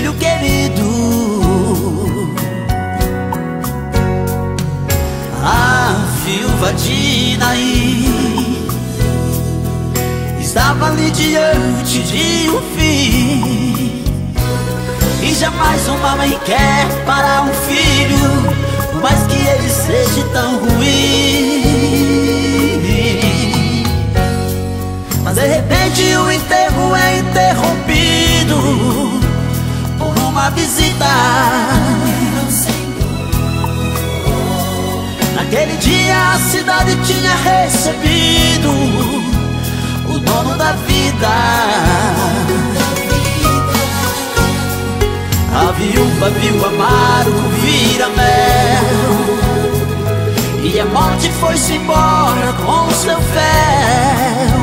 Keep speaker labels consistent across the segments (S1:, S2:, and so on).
S1: filho querido. A viúva de Naí estava ali diante de um fim. E jamais uma mãe quer para um filho, por mais que ele seja tão ruim. Mas de repente o enterro é interrompido uma visita. Naquele dia a cidade tinha recebido o dono da vida. A viúva viu amargo vira mel E a morte foi-se embora com seu fel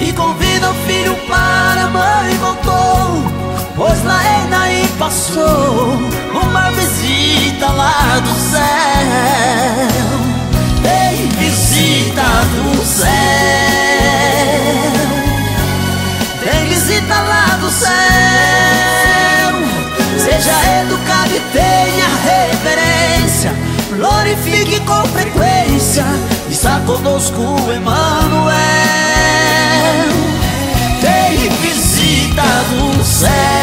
S1: E convida o filho para a mãe voltou Pois lá Enaí passou Uma visita lá do céu. Tem visita do céu. Tem visita lá do céu. Seja educado e tenha reverência. Glorifique com frequência. Está conosco Emmanuel. Tem visita do céu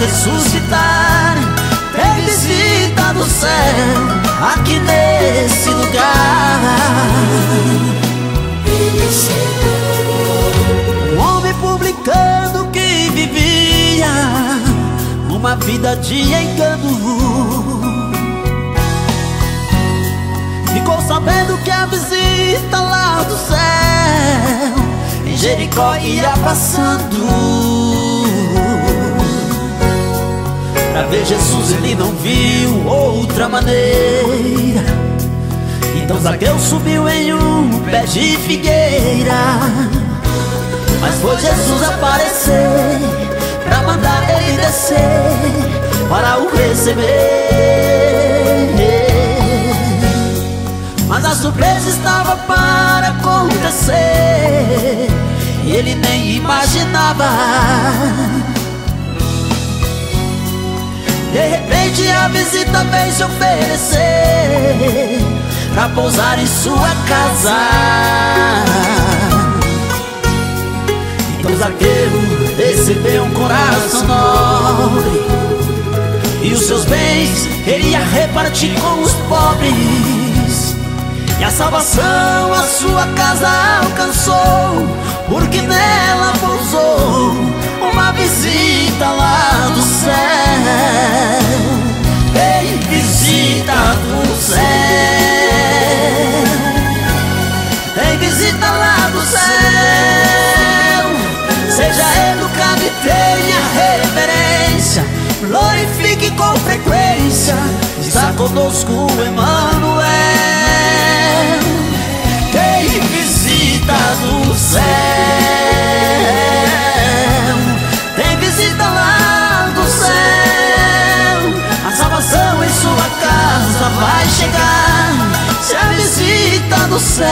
S1: ressuscitar Tem visita do céu Aqui nesse lugar um homem publicando que vivia uma vida de engano. Ficou sabendo que a visita lá do céu em Jericó ia passando. Pra ver Jesus ele não viu outra maneira. Então Zaqueu subiu em um pé de figueira Mas foi Jesus aparecer Pra mandar ele descer Para o receber Mas a surpresa estava para acontecer E ele nem imaginava De repente a visita veio se oferecer Pra pousar em sua casa. Então Zaqueu recebeu um coração nobre. E os seus bens ele ia repartir com os pobres. E a salvação a sua casa alcançou Porque nela pousou uma visita lá do céu visita do céu Tem visita lá do céu. Seja educado e tenha reverência. Glorifique com frequência. Está conosco Emmanuel. Tem visita do céu do céu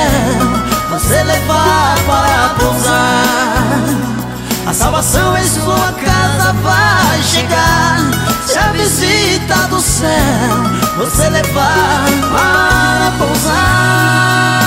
S1: você levar para pousar. A salvação em sua casa vai chegar. Se a visita do céu você levar para pousar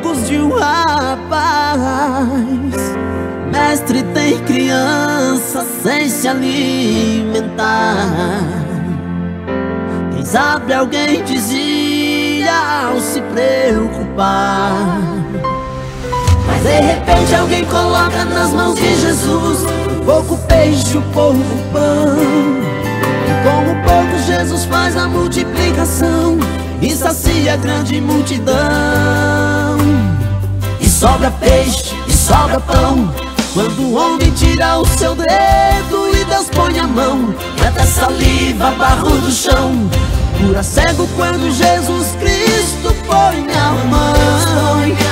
S1: egos de um rapaz. Mestre, tem criança sem se alimentar. Quem sabe alguém dizia ao se preocupar. Mas de repente alguém coloca nas mãos de Jesus um pouco peixe, um pouco pão. Com o pouco Jesus faz a multiplicação E sacia grande multidão E sobra peixe, e sobra pão. Quando o homem tira o seu dedo E Deus põe a mão até saliva barro do chão. Cura cego quando Jesus Cristo põe a mão.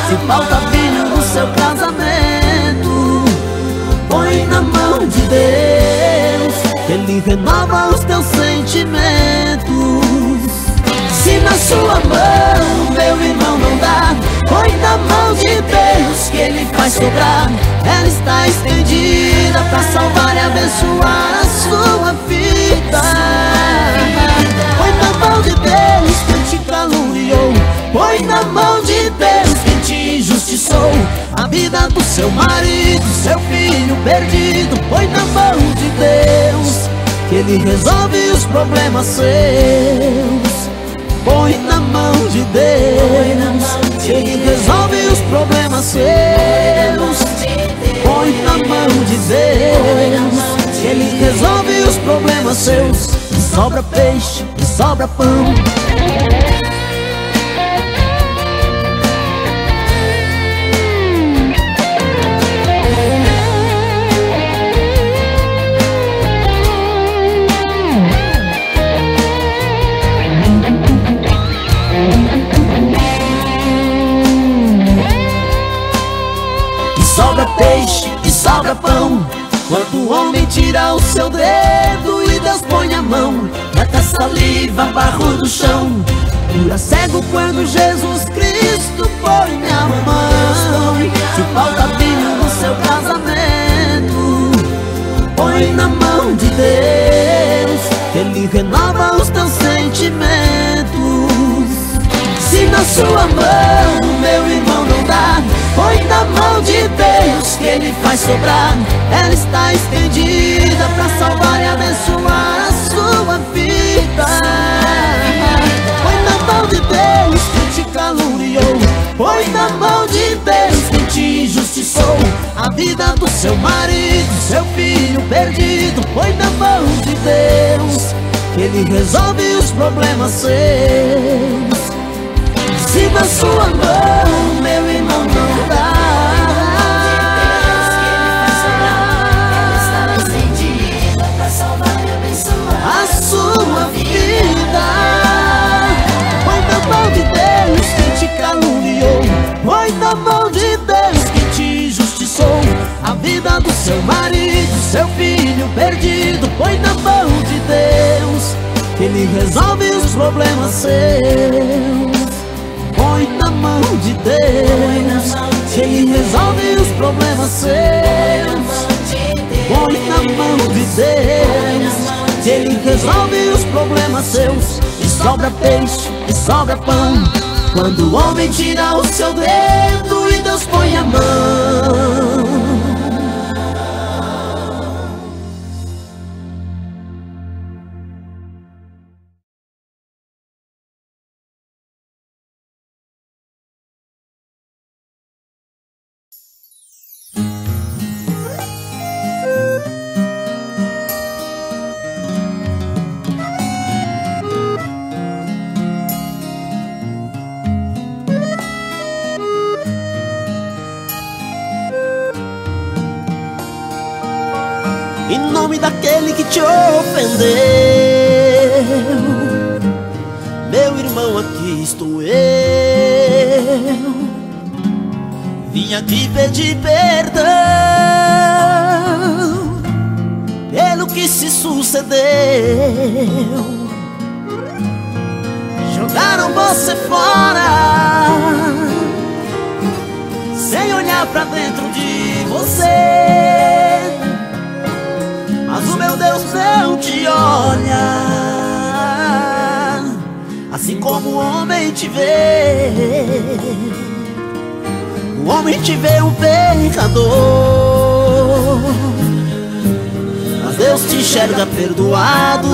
S1: Se falta vinho no seu casamento Põe na mão de Deus. Ele renova os teus sentimentos. Se na sua mão, meu irmão, não dá Põe na mão de Deus que Ele faz sobrar. Ela está estendida para salvar e abençoar a sua vida. Põe na mão de Deus quem te caluniou. Põe na mão de Deus quem te injustiçou. A vida do seu marido, seu filho perdido. Põe na mão de Deus que Ele resolve os problemas seus. Põe na mão de Deus Ele resolve os problemas seus. Põe na mão de Deus. Ele resolve os problemas seus. Sobra peixe, sobra pão peixe e sobra pão. Quando o homem tira o seu dedo e Deus põe a mão Mata saliva, barro do chão. Cura cego quando Jesus Cristo põe a mão. Se falta vinho no seu casamento Põe na mão de Deus. Ele renova os teus sentimentos. Se na sua mão, Mão de Deus que Ele faz sobrar. Ela está estendida para salvar e abençoar a sua vida. Põe na mão de Deus que te caluniou. Põe na mão de Deus que te injustiçou. A vida do seu marido, seu filho perdido. Põe na mão de Deus que Ele resolve os problemas seus. Se na sua mão, meu Põe na mão de Deus que te injustiçou. A vida do seu marido, seu filho perdido Põe na mão de Deus. Que Ele resolve os problemas seus. Põe na mão de Deus. Que Ele resolve os problemas seus. Põe na mão de Deus. Que Ele resolve os problemas seus. E sobra peixe, e sobra pão Quando o homem tira o seu dedo E Deus põe a mão te ofendeu. Meu irmão, aqui estou eu. Vim aqui pedir perdão pelo que se sucedeu. Jogaram você fora sem olhar pra dentro de você. Não te olha assim como o homem te vê. O homem te vê um pecador, mas Deus te enxerga perdoado.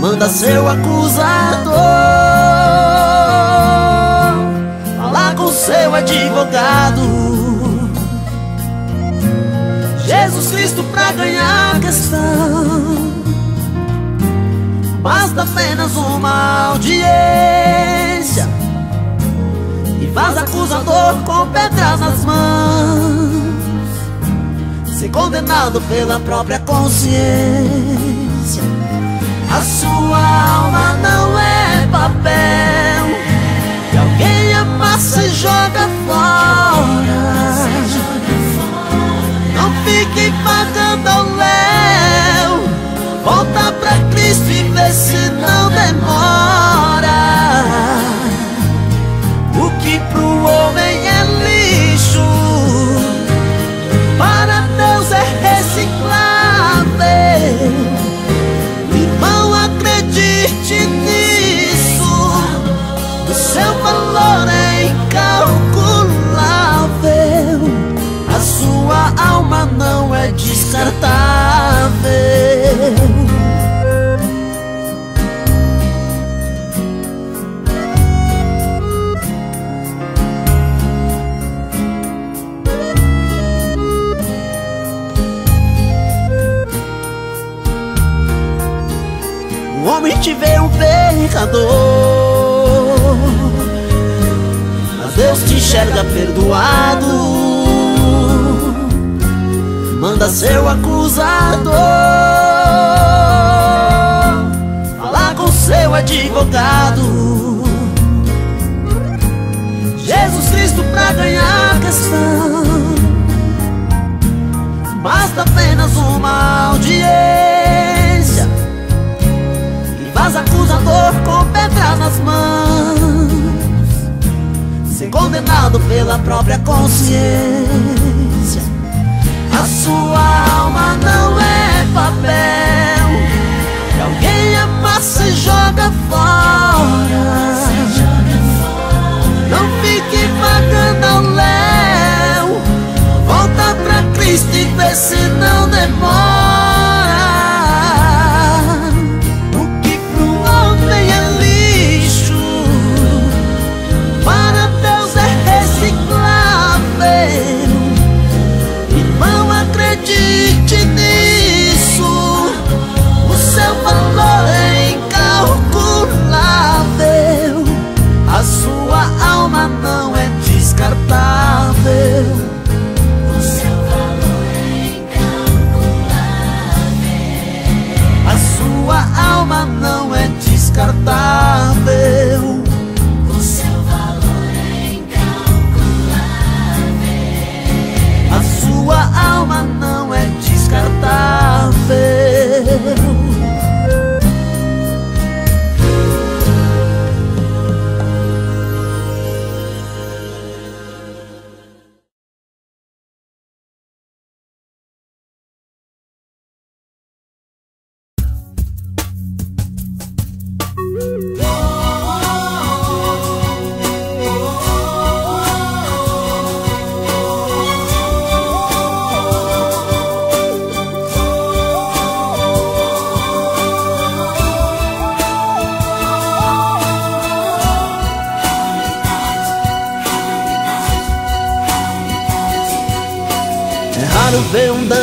S1: Manda seu acusador falar com seu advogado. Cristo pra ganhar a questão. Basta apenas uma audiência E faz acusador com pedras nas mãos Ser condenado pela própria consciência. A sua alma não é papel. Que alguém amassa e joga fora pagando ao léu. Volta pra Cristo e vê se não demora. O que pro homem Mas Deus te enxerga perdoado. Manda seu acusador. Falar com seu advogado. Jesus Cristo pra ganhar a questão. Basta apenas uma audiência Faz acusador com pedras nas mãos. Ser condenado pela própria consciência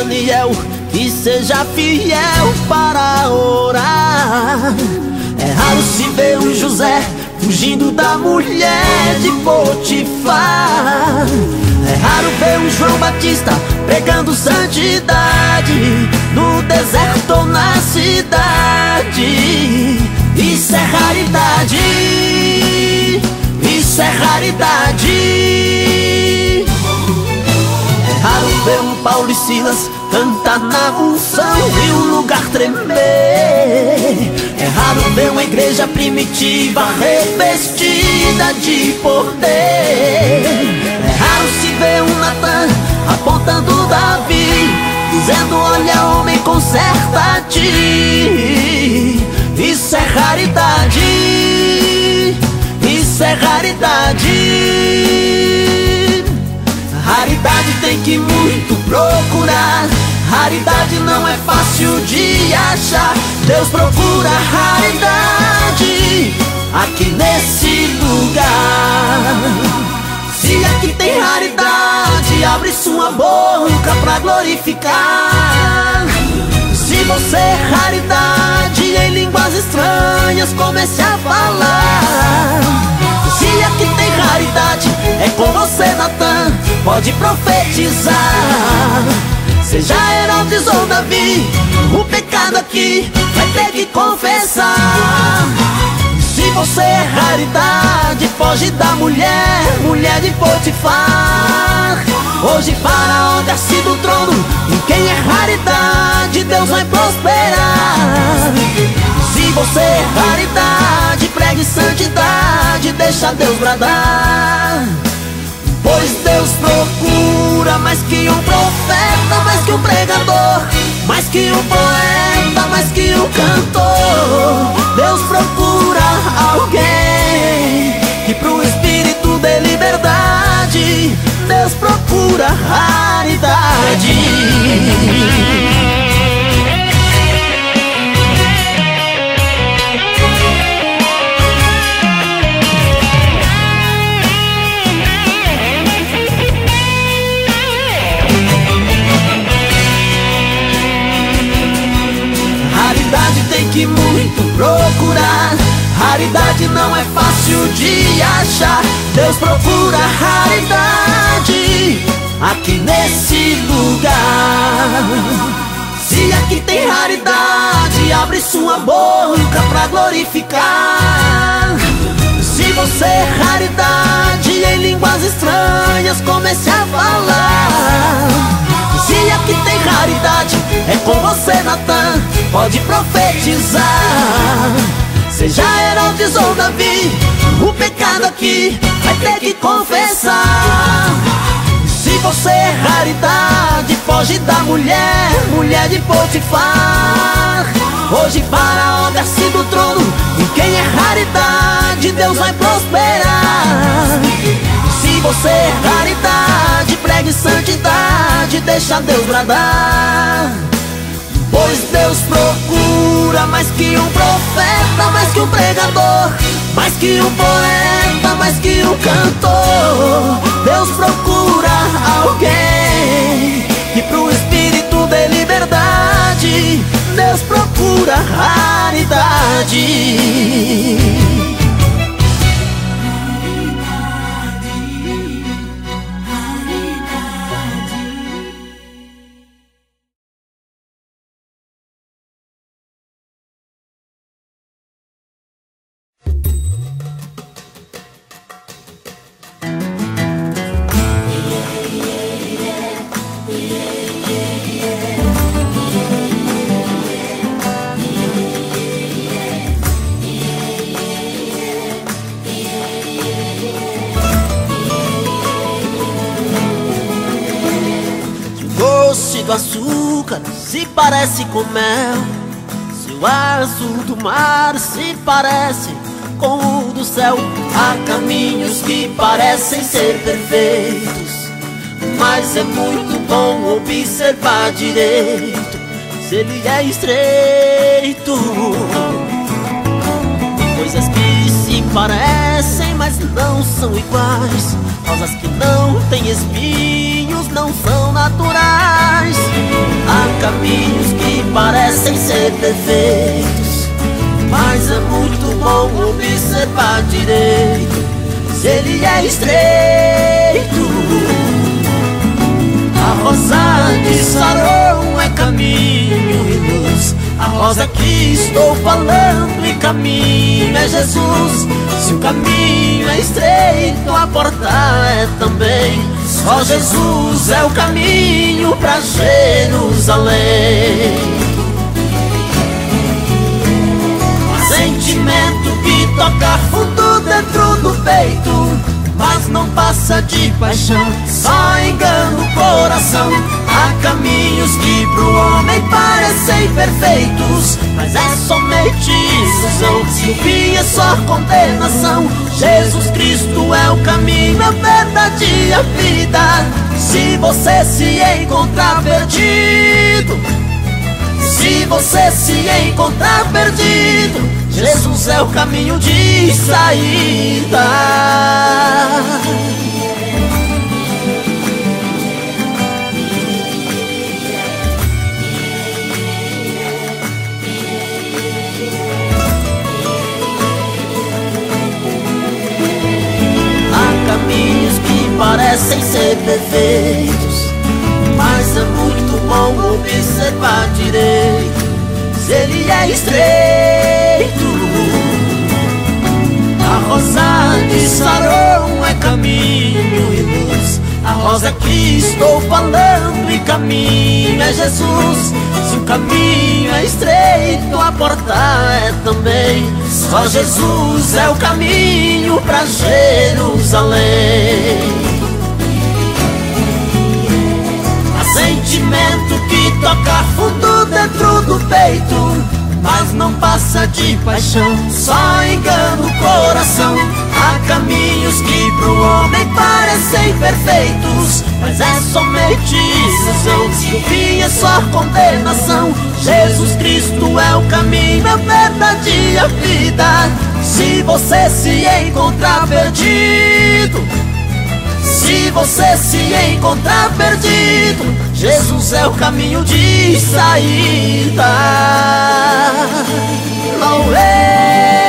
S1: Daniel que seja fiel para orar. É raro se ver um José fugindo da mulher de Potifar. É raro ver um João Batista pregando santidade. No deserto ou na cidade Isso é raridade Isso é raridade E Silas cantar na unção e o lugar tremer. É raro ver uma igreja primitiva revestida de poder. É raro se ver um Natan apontando Davi Dizendo, olha homem, conserta-te. Isso é raridade Isso é raridade Raridade tem que muito procurar. Raridade não é fácil de achar. Deus procura raridade Aqui nesse lugar. Se aqui tem raridade Abre sua boca pra glorificar. Se você é raridade Em línguas estranhas comece a falar Aqui tem raridade. É com você, Natan Pode profetizar. Seja Herodes ou Davi O pecado aqui vai ter que confessar. Se você é raridade Foge da mulher, mulher de Potifar. Hoje onde desce do trono E quem é raridade Deus vai prosperar. Se você é raridade Pregue santidade Deixa Deus bradar Pois Deus procura mais que um profeta, mais que um pregador, mais que um poeta, mais que um cantor. Deus procura alguém que pro espírito dê liberdade. Deus procura raridade. Raridade não é fácil de achar. Deus procura raridade Aqui nesse lugar. Se aqui tem raridade Abre sua boca pra glorificar. Se você é raridade Em línguas estranhas comece a falar. Se aqui tem raridade É com você, Natan Pode profetizar Seja Herodes ou Davi O pecado aqui vai ter que confessar. Se você é raridade Foge da mulher, mulher de Potifar. Hoje para onde desce do trono. E quem é raridade Deus vai prosperar. Se você é raridade Pregue santidade Deixa Deus bradar Pois Deus procura mais que um profeta, mais que um pregador, mais que um poeta, mais que um cantor. Deus procura alguém que pro espírito dê liberdade. Deus procura raridade. Açúcar se parece com mel. Se o azul do mar se parece com o do céu. Há caminhos que parecem ser perfeitos Mas é muito bom observar direito Se ele é estreito. Coisas que se parecem, mas não são iguais. Rosas que não têm espinhos, não são naturais. Há caminhos que parecem ser perfeitos Mas é muito bom observar direito Se ele é estreito. A rosa de Saron é caminho e luz. A rosa que estou falando e caminho é Jesus. Se o caminho é estreito, a porta é também Só Jesus é o caminho pra Jerusalém sentimento que toca fundo dentro do peito mas não passa de paixão, só engana o coração. Há caminhos que pro homem parecem perfeitos, mas é somente ilusão. Se o fim é só condenação, Jesus Cristo é o caminho, a verdade e a vida. Se você se encontrar perdido, se você se encontrar perdido Jesus é o caminho de saída. Parecem ser perfeitos, mas é muito bom observar direito se ele é estreito. A rosa de Saron é caminho e luz. A rosa que estou falando e caminho é Jesus. Se o caminho é estreito, a porta é também. Só Jesus é o caminho para Jerusalém. Sentimento que toca fundo dentro do peito Mas não passa de paixão, só engana o coração. Há caminhos que pro homem parecem perfeitos Mas é somente ilusão, o fim é só condenação. Jesus Cristo é o caminho, a verdade e a vida. Se você se encontrar perdido se você se encontrar perdido, Jesus é o caminho de saída. Lauê.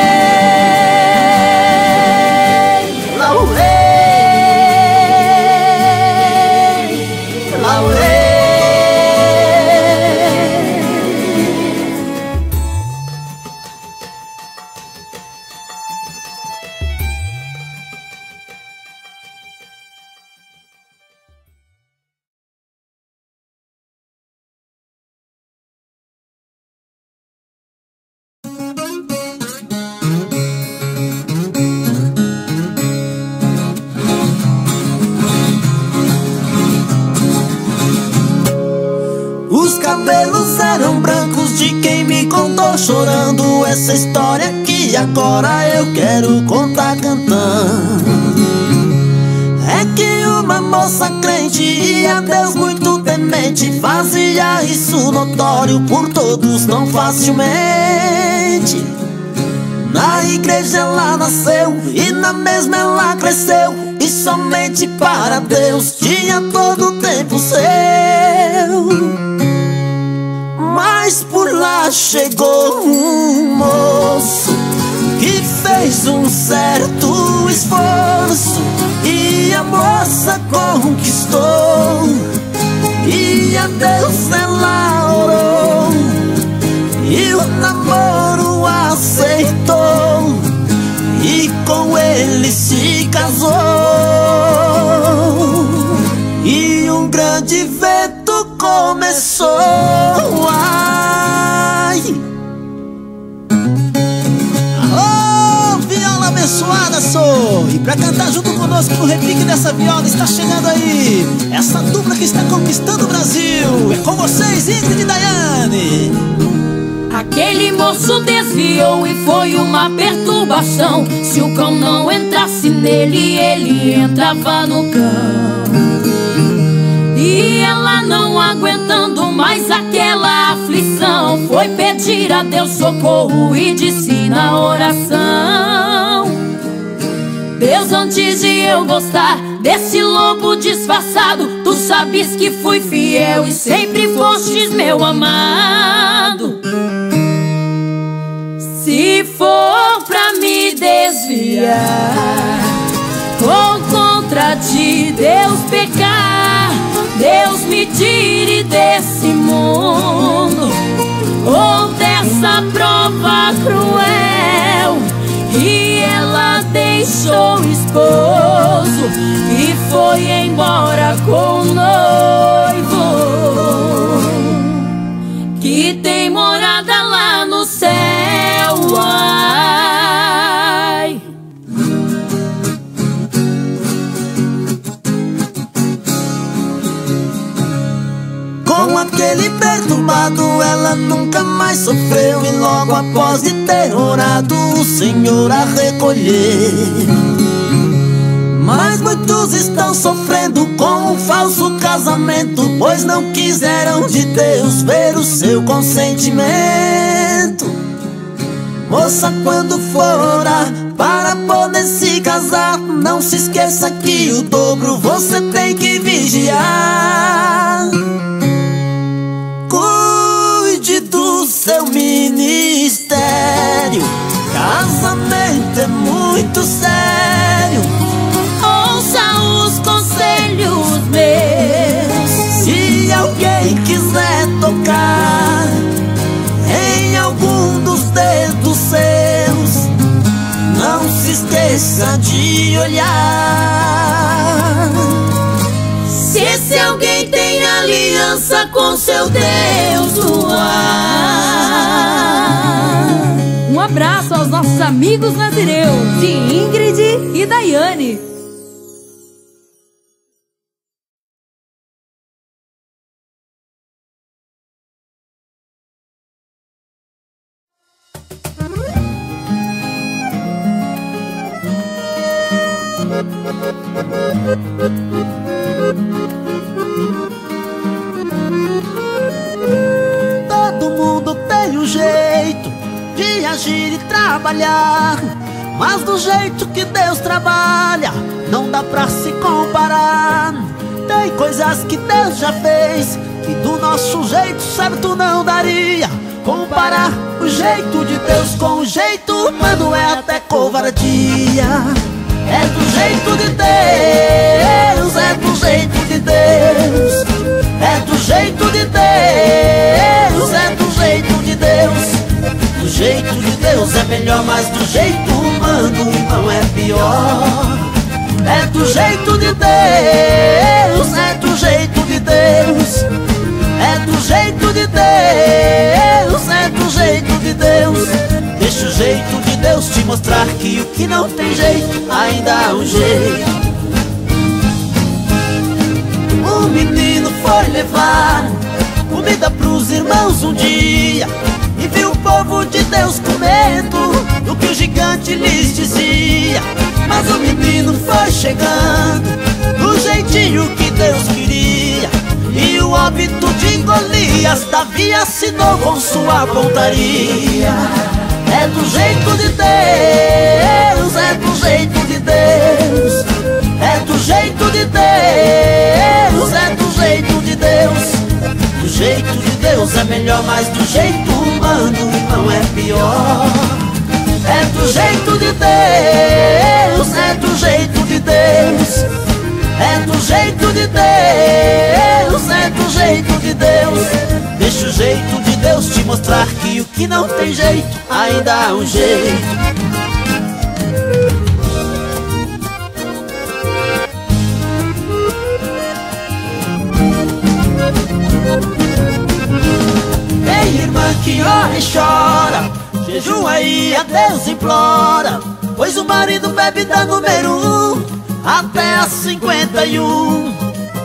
S1: Chorando essa história que agora eu quero contar cantando. É que uma moça crente e a Deus muito temente fazia isso notório por todos não facilmente. Na igreja ela nasceu e na mesma ela cresceu e somente para Deus tinha todo o tempo seu. Mas por lá chegou um moço que fez um certo esforço. E a moça conquistou. E a Deus ela orou. E o namoro aceitou. E com ele se casou um grande vento começou. Ai. Alô, viola abençoada, sou! E pra cantar junto conosco no repique dessa viola está chegando aí essa dupla que está conquistando o Brasil. É com vocês, Ingrid e Daiane.
S2: Aquele moço desviou e foi uma perturbação. Se o cão não entrasse nele, ele entrava no cão. E ela não aguentando mais aquela aflição Foi pedir a Deus socorro e disse na oração Deus, antes de eu gostar desse lobo disfarçado Tu sabes que fui fiel e sempre fostes meu amado. Se for pra me desviar Ou contra ti Deus pecar Deus me tire desse mundo ou dessa prova cruel. E ela deixou o esposo e foi embora com
S1: ela nunca mais sofreu E logo após de ter orado o Senhor a recolher. Mas muitos estão sofrendo com um falso casamento Pois não quiseram de Deus ver o seu consentimento. Moça, quando for orar para poder se casar Não se esqueça que o dobro você tem que vigiar seu ministério. Casamento é muito sério.
S2: Ouça os conselhos meus.
S1: Se alguém quiser tocar em algum dos dedos seus, não se esqueça de olhar.
S2: Aliança com seu Deus no ar.
S3: Um abraço aos nossos amigos nazireus de Ingrid e Daiane.
S1: Jeito que Deus trabalha, não dá pra se comparar. Tem coisas que Deus já fez, que do nosso jeito certo não daria. Comparar o jeito de Deus com o jeito humano é até covardia. É do jeito de Deus, é do jeito de Deus. É do jeito de Deus, é do jeito de Deus. Do jeito de Deus é melhor, mas do jeito humano não é pior. É do jeito de Deus, é do jeito de Deus. É do jeito de Deus, é do jeito de Deus. Deixa o jeito de Deus te mostrar que o que não tem jeito ainda há um jeito. O menino foi levar comida pros irmãos um dia povo de Deus comendo o que o gigante lhes dizia. Mas o menino foi chegando do jeitinho que Deus queria. E o hábito de Golias Davi assinou com sua pontaria. É do jeito de Deus, é do jeito de Deus. É do jeito de Deus, é do jeito de Deus. Jeito de Deus é melhor, mas do jeito humano não é pior. É do jeito de Deus, é do jeito de Deus. É do jeito de Deus, é do jeito de Deus. Deixa o jeito de Deus te mostrar que o que não tem jeito ainda há um jeito. Chora Jejua e a Deus implora. Pois o marido bebe da número um Até a 51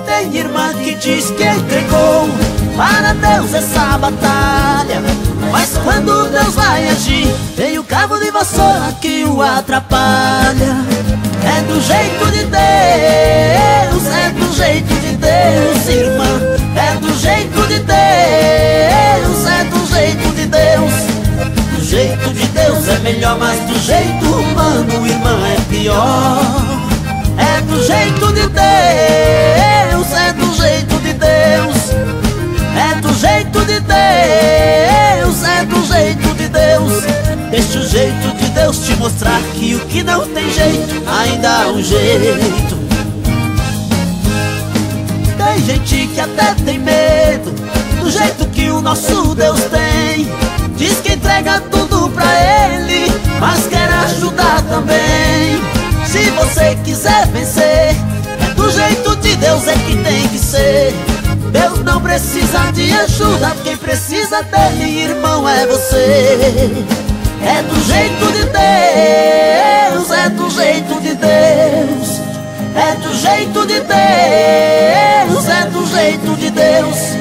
S1: Tem irmã que diz que entregou. Para Deus essa batalha. Mas quando Deus vai agir Tem o cabo de vassoura que o atrapalha. É do jeito de Deus É do jeito de Deus, irmã. É do jeito de Deus, é do jeito de Deus. Jeito de Deus é melhor, mas do jeito humano, irmã, é pior. É do jeito de Deus, é do jeito de Deus. É do jeito de Deus, é do jeito de Deus. Deixa o jeito de Deus te mostrar que o que não tem jeito ainda há um jeito. Tem gente que até tem medo Do jeito que o nosso Deus tem Diz que entrega tudo pra Ele Mas quer ajudar também. Se você quiser vencer É do jeito de Deus é que tem que ser. Deus não precisa de ajuda Quem precisa dele, irmão, é você. É do jeito de Deus É do jeito de Deus. É do jeito de Deus É do jeito de Deus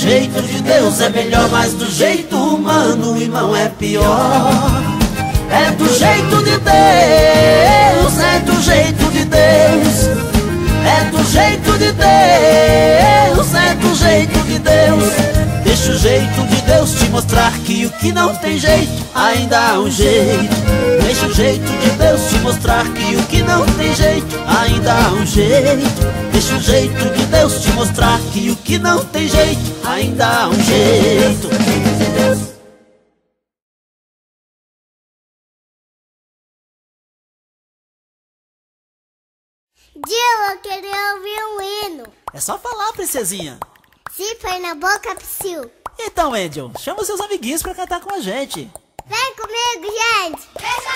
S1: jeito de Deus é melhor Mas do jeito humano, irmão, é pior. É do jeito de Deus É do jeito de Deus. É do jeito de Deus, é do jeito de Deus. Deixa o jeito de Deus te mostrar que o que não tem jeito ainda há um jeito Deixa o jeito de Deus te mostrar que o que não tem jeito ainda há um jeito Deixa o jeito de Deus te mostrar que o que não tem jeito ainda há um jeito
S4: Dio, eu queria ouvir um hino.
S1: É só falar, princesinha.
S4: Se foi na boca, psiu.
S1: Então, Angel, chama seus amiguinhos pra cantar com a gente.
S4: Comigo, gente. Deixa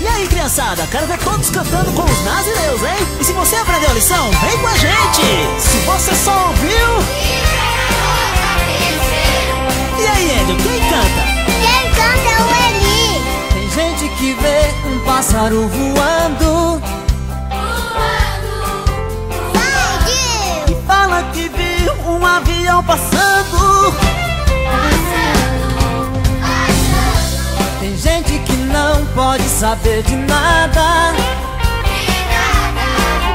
S1: E aí, criançada, quero ver todos cantando com os nazireus, hein? E se você aprendeu a lição, vem com a gente! Se você só ouviu... E aí, Angel, quem canta?
S4: Quem canta é o Eli.
S1: Tem gente que vê um pássaro voando
S4: Vai, Dio.
S1: E fala que viu um avião passando Tem gente que não pode saber de nada.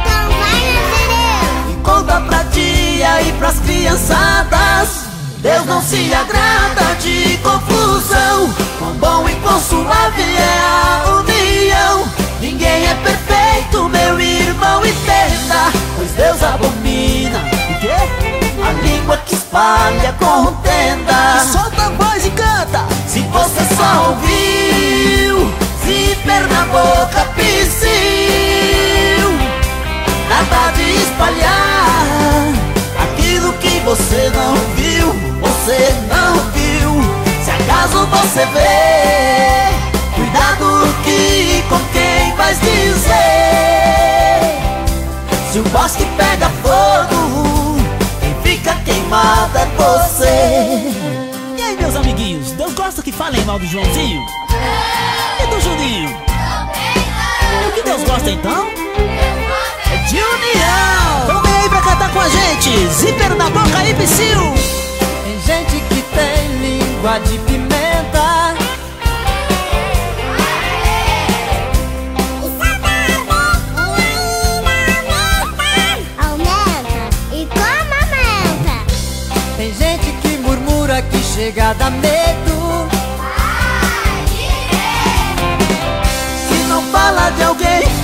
S4: Então vai, Nazireu.
S1: E conta pra tia e pras criançadas. Deus não se agrada de confusão. Quão bom e quão suave é a união. Ninguém é perfeito, meu irmão, entenda. Pois Deus abomina. O quê? A língua que espalha contenda Solta a voz e canta você só ouviu Zíper na boca, pisciu Nada de espalhar gosta que falem mal do Joãozinho? E do Juninho? E o que Deus gosta então? É de união! Então vem aí pra cantar com a gente! Zíper na boca e psiu! Tem gente que tem língua de pimenta
S4: Aumenta e como aumenta.
S1: Tem gente que murmura que chega a dar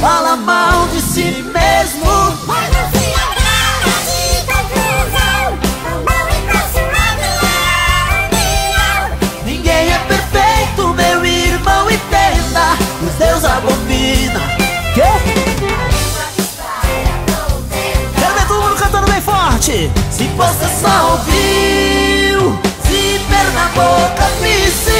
S1: fala mal de si mesmo
S4: Mas não se agrada de confusão. É união.
S1: Ninguém é perfeito, meu irmão, entenda Os Deus abomina Quê? Quero ver todo mundo cantando bem forte Se você só ouviu Zíper na boca, pisciu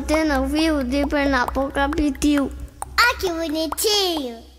S5: Antena ao vivo de Pernambuco Capitil.
S4: Ah, que bonitinho!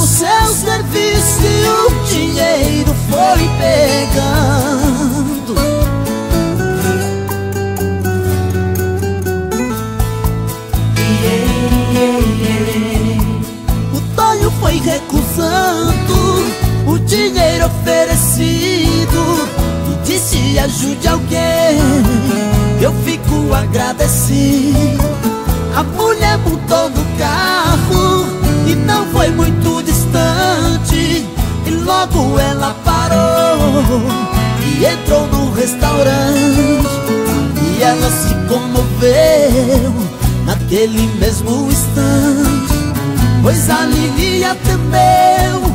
S1: O seu serviço E o dinheiro foi pegando. O Tonho foi recusando o dinheiro oferecido. E disse ajude alguém Eu fico agradecido. A mulher montou no carro E não foi muito logo ela parou E entrou no restaurante. E ela se comoveu Naquele mesmo instante. Pois ali lhe atendeu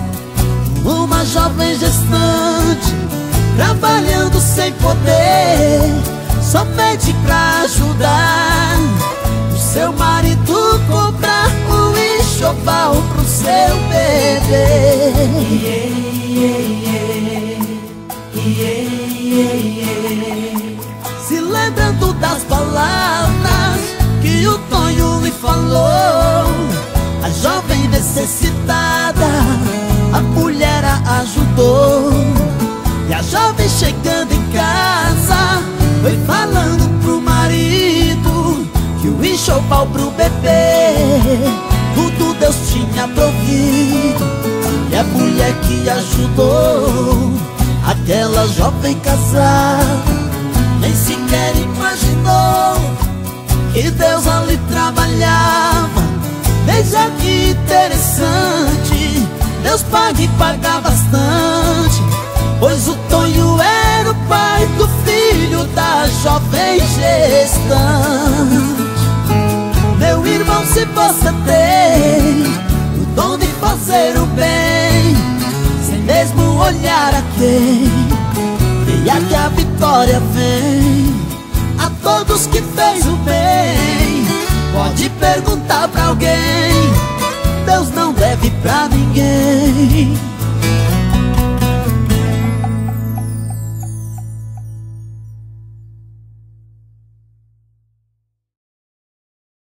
S1: uma jovem gestante Trabalhando sem poder Somente pra ajudar O seu marido comprar um enxoval pro seu bebê Se lembrando das palavras Que o Tonho lhe falou Jovem casada Nem sequer imaginou Que Deus ali trabalhava. Veja que interessante Deus paga e paga bastante. Pois o Tonho era o pai do filho da jovem gestante. Meu irmão, se você tem O dom de fazer o bem Sem mesmo olhar a quem a vitória vem. A todos que fez o bem Pode perguntar pra alguém. Deus não deve pra ninguém